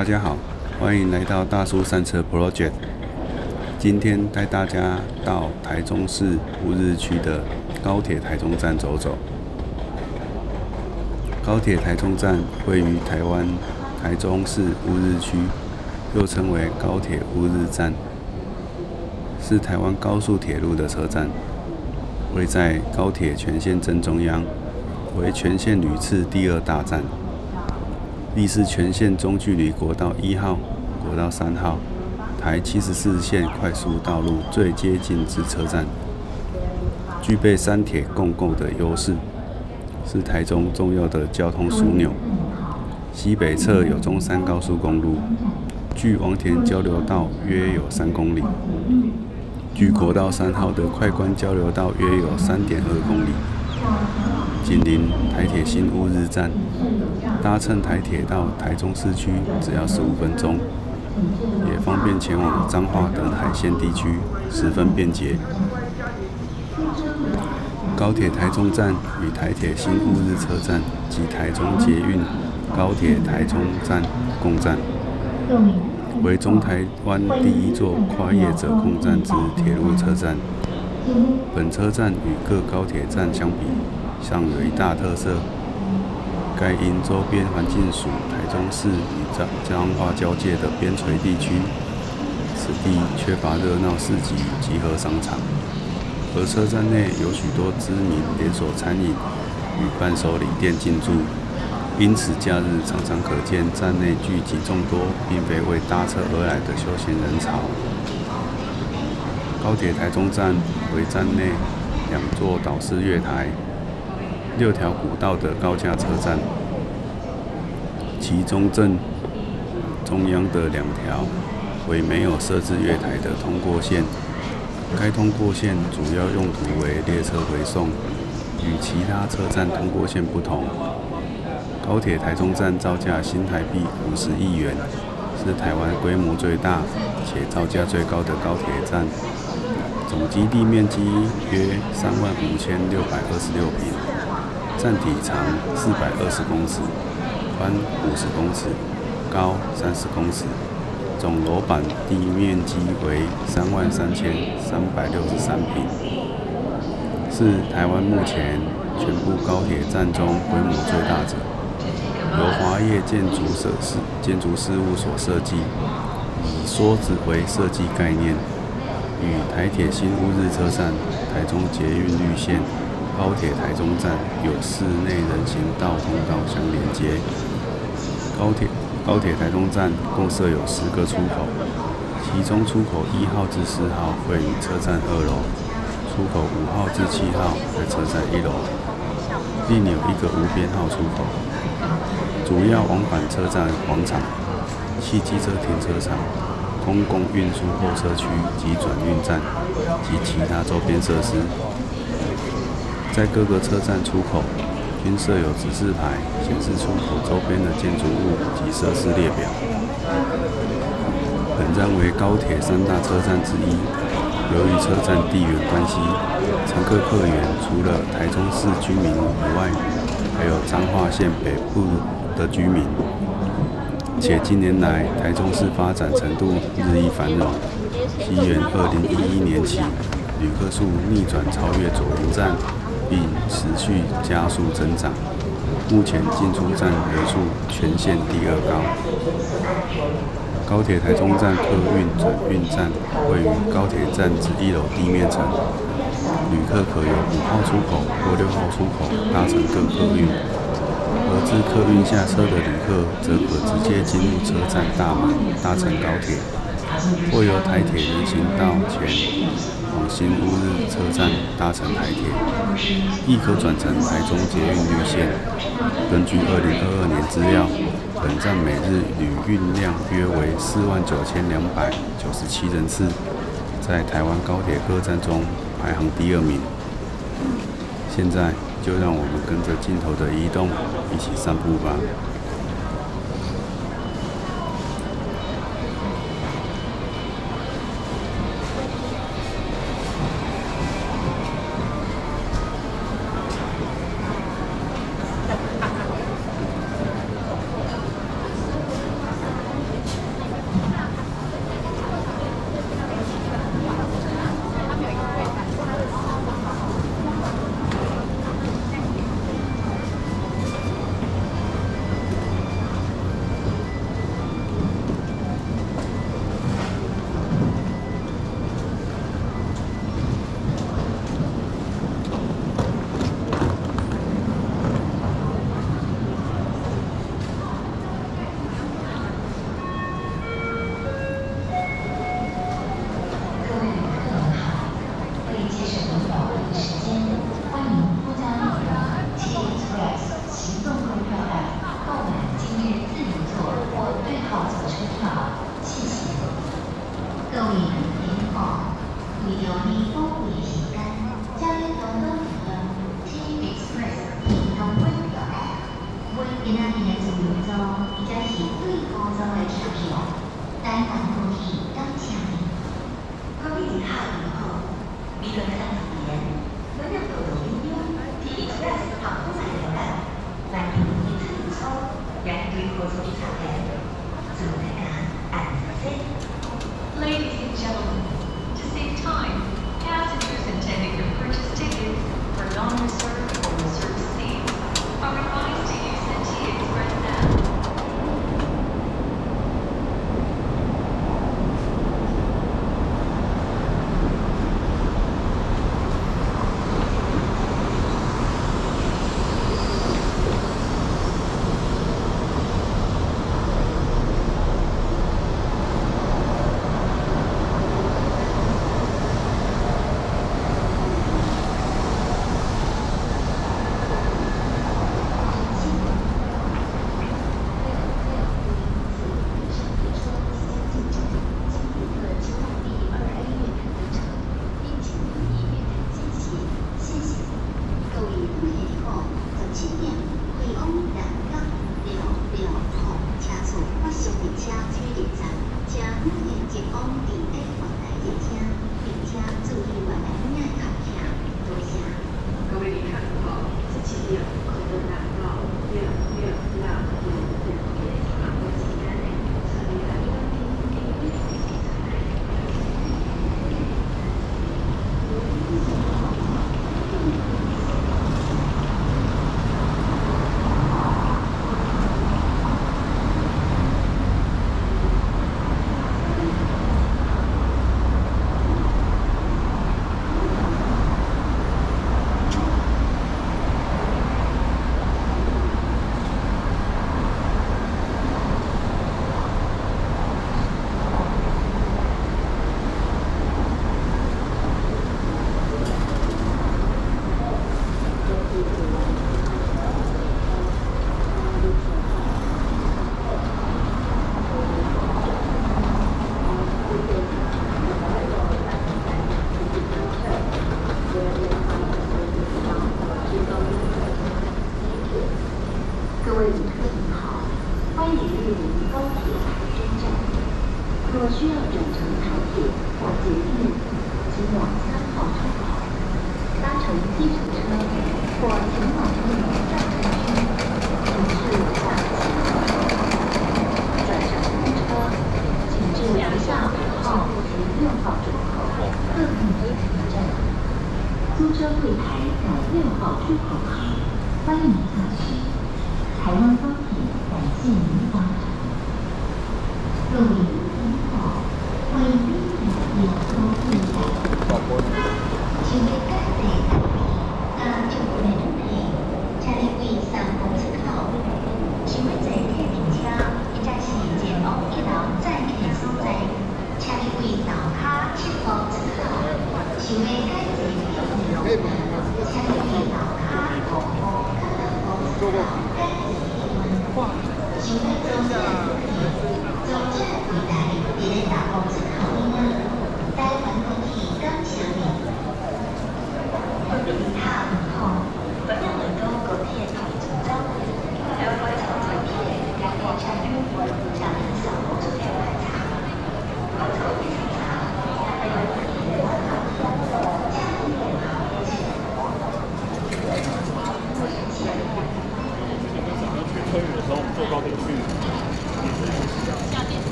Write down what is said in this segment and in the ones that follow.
大家好，欢迎来到大叔山车 Project。今天带大家到台中市乌日区的高铁台中站走走。高铁台中站位于台湾台中市乌日区，又称为高铁乌日站，是台湾高速铁路的车站，位在高铁全线正中央，为全线屡次第二大站。亦是全线中距离国道一号、国道三号、台七十四线快速道路最接近之车站，具备三铁共构的优势，是台中重要的交通枢纽。西北侧有中山高速公路，距王田交流道约有三公里，距国道三号的快关交流道约有三点二公里。紧邻台铁新乌日站，搭乘台铁到台中市区只要十五分钟，也方便前往彰化等海线地区，十分便捷。高铁台中站与台铁新乌日车站及台中捷运高铁台中站共站，为中台湾第一座跨越者共站之铁路车站。本车站与各高铁站相比，上有一大特色，该因周边环境属台中市与彰彰化交界的边陲地区，此地缺乏热闹市集集合商场，而车站内有许多知名连锁餐饮与伴手礼店进驻，因此假日常常可见站内聚集众多，并非为搭车而来的休闲人潮。高铁台中站为站内两座岛式月台。六条古道的高架车站，其中正中央的两条为没有设置月台的通过线。该通过线主要用途为列车回送，与其他车站通过线不同。高铁台中站造价新台币五十亿元，是台湾规模最大且造价最高的高铁站，总基地面积约三万五千六百二十六平。站体长四百二十公尺，宽五十公尺，高三十公尺，总楼板地面积为三万三千三百六十三平，是台湾目前全部高铁站中规模最大者。由华业建筑设施建筑事务所设计，以梭子为设计概念，与台铁新乌日车站、台中捷运绿线。高铁台中站有室内人行道通道相连接。高铁高铁台中站共设有十个出口，其中出口一号至四号位于车站二楼，出口五号至七号在车站一楼，另有一个无编号出口。主要往返车站广场、汽机车停车场、公共运输候车区及转运站及其他周边设施。在各个车站出口均设有指示牌，显示出口周边的建筑物及设施列表。本站为高铁三大车站之一。由于车站地缘关系，乘客客源除了台中市居民以外，还有彰化县北部的居民。且近年来台中市发展程度日益繁荣，西元二零一一年起，旅客数逆转超越左营站。并持续加速增长，目前进出站人数全线第二高。高铁台中站客运转运站位于高铁站之一楼地面层，旅客可由五号出口或六号出口搭乘各客运，而自客运下车的旅客则可直接进入车站大门搭乘高铁，或由台铁人行道前。往新乌日车站搭乘台铁，亦可转乘台中捷运绿线。根据二零二二年资料，本站每日旅运量约为四万九千两百九十七人次，在台湾高铁各站中排行第二名。现在就让我们跟着镜头的移动，一起散步吧。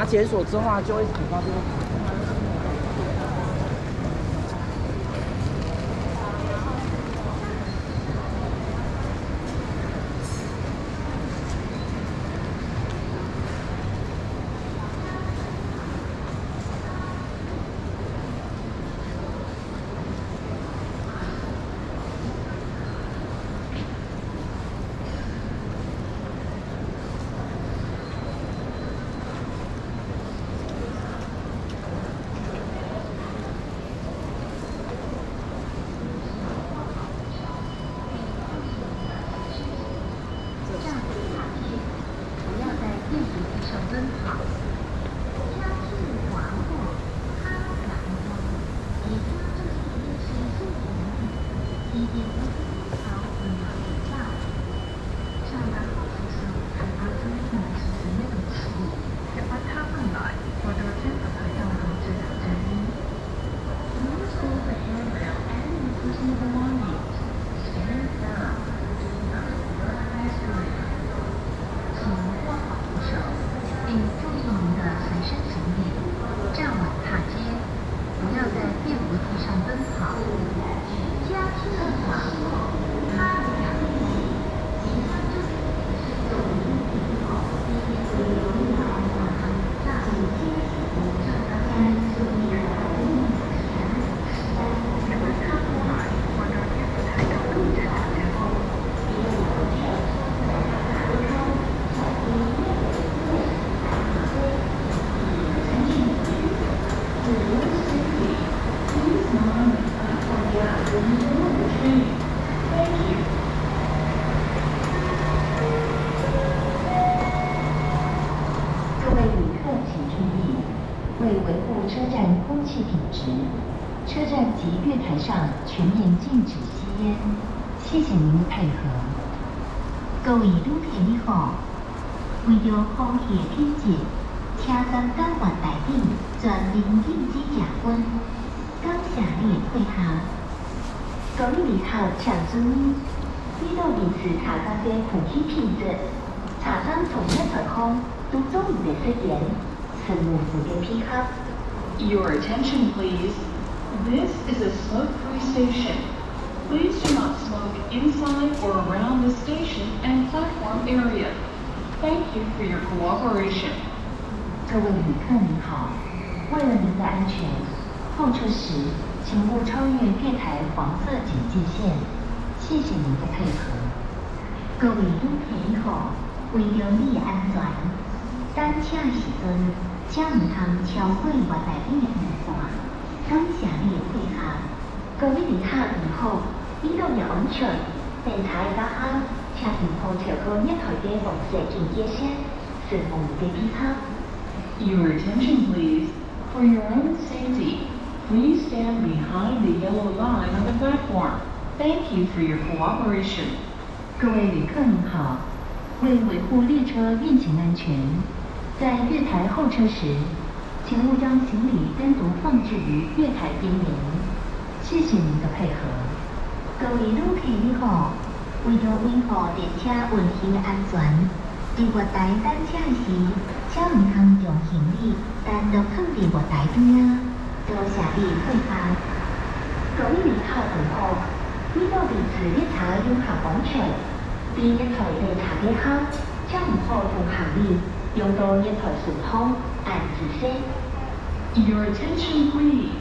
它解锁之后就会很方便。车站空气品质，车站及月台上全面禁止吸烟，谢谢您的配合。各位旅客你好，为了空气品质，请三等月台顶全面禁止食烟，感谢你的配合。各位旅客请注意，为了维持茶山的空气品质，茶山从一台空都中午的食盐，请务附的配合。Your attention please. This is a smoke-free station. Please do not smoke inside or around the station and platform area. Thank you for your cooperation. 各位旅客您好，为了您的安全，候车时请勿超越月台黄色警戒线。谢谢您的配合。各位旅客您好，为了你的安全，等车时阵， 请唔通超过月台顶的红线。感谢你的配合，各位旅客你好，为了你安全，电台大喊，请唔好超过一台的黄色警戒线，顺奉的配合。Your attention please. For your own safety, please stand behind the yellow line on the platform. Thank you for your cooperation. 各位旅客您好，为维护列车运行安全，在月台候车时。请勿将行李单独放置于月台边缘，谢谢您的配合。各位旅客你好，为了维护列车运行安全，在月台等车时，请勿通将行李单独放在月台边，多谢你配合。各位旅客你好，为了维持列车有效安全，在月台列车边后，请勿好同行李 Your attention please.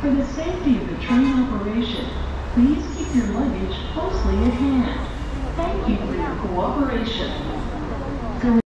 For the safety of the train operation, please keep your luggage closely at hand. Thank you for your cooperation.